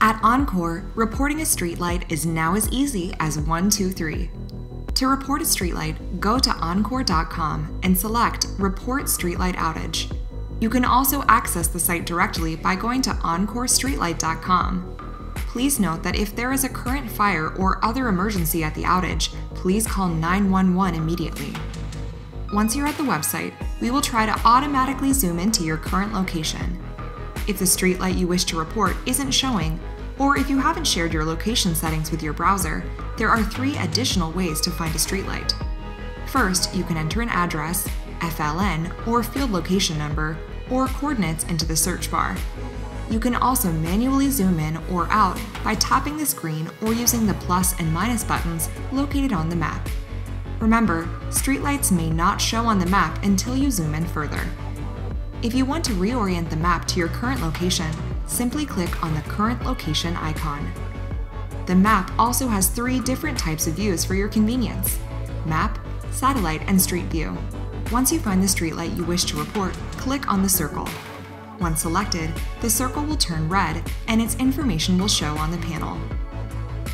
At Oncor, reporting a streetlight is now as easy as 123. To report a streetlight, go to Oncor.com and select Report Streetlight Outage. You can also access the site directly by going to OncorStreetlight.com. Please note that if there is a current fire or other emergency at the outage, please call 911 immediately. Once you're at the website, we will try to automatically zoom into your current location. If the streetlight you wish to report isn't showing, or if you haven't shared your location settings with your browser, there are three additional ways to find a streetlight. First, you can enter an address, FLN, or field location number, or coordinates into the search bar. You can also manually zoom in or out by tapping the screen or using the plus and minus buttons located on the map. Remember, streetlights may not show on the map until you zoom in further. If you want to reorient the map to your current location, simply click on the current location icon. The map also has three different types of views for your convenience map, satellite, and street view. Once you find the streetlight you wish to report, click on the circle. Once selected, the circle will turn red and its information will show on the panel.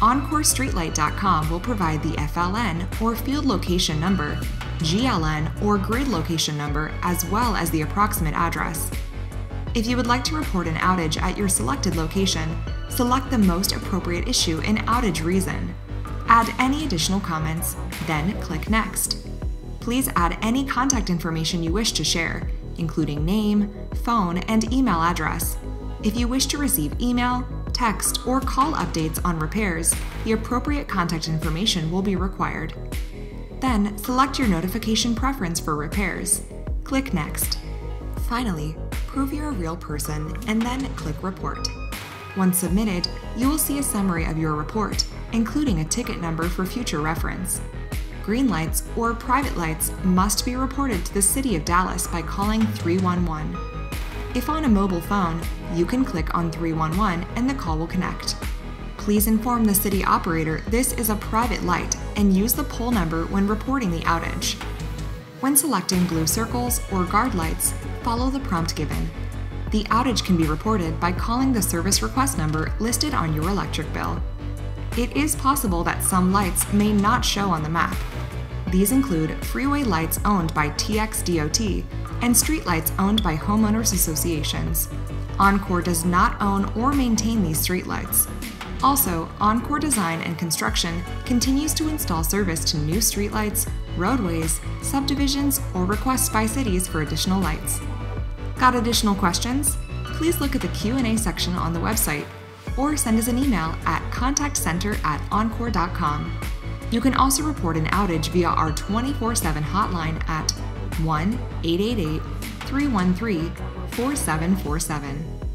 OncorStreetlight.com will provide the FLN or field location number, GLN or grid location number, as well as the approximate address. If you would like to report an outage at your selected location, select the most appropriate issue and outage reason. Add any additional comments, then click Next. Please add any contact information you wish to share, including name, phone, and email address. If you wish to receive email, text, or call updates on repairs, the appropriate contact information will be required. Then, select your notification preference for repairs. Click Next. Finally, prove you're a real person and then click Report. Once submitted, you will see a summary of your report, including a ticket number for future reference. Green lights or private lights must be reported to the City of Dallas by calling 311. If on a mobile phone, you can click on 311 and the call will connect. Please inform the city operator this is a private light and use the pole number when reporting the outage. When selecting blue circles or guard lights, follow the prompt given. The outage can be reported by calling the service request number listed on your electric bill. It is possible that some lights may not show on the map. These include freeway lights owned by TxDOT and streetlights owned by homeowners associations. Oncor does not own or maintain these streetlights. Also, Oncor Design and Construction continues to install service to new streetlights, roadways, subdivisions, or requests by cities for additional lights. Got additional questions? Please look at the Q&A section on the website or send us an email at contactcenter at oncor.com. You can also report an outage via our 24 7 hotline at 1 888 313 4747.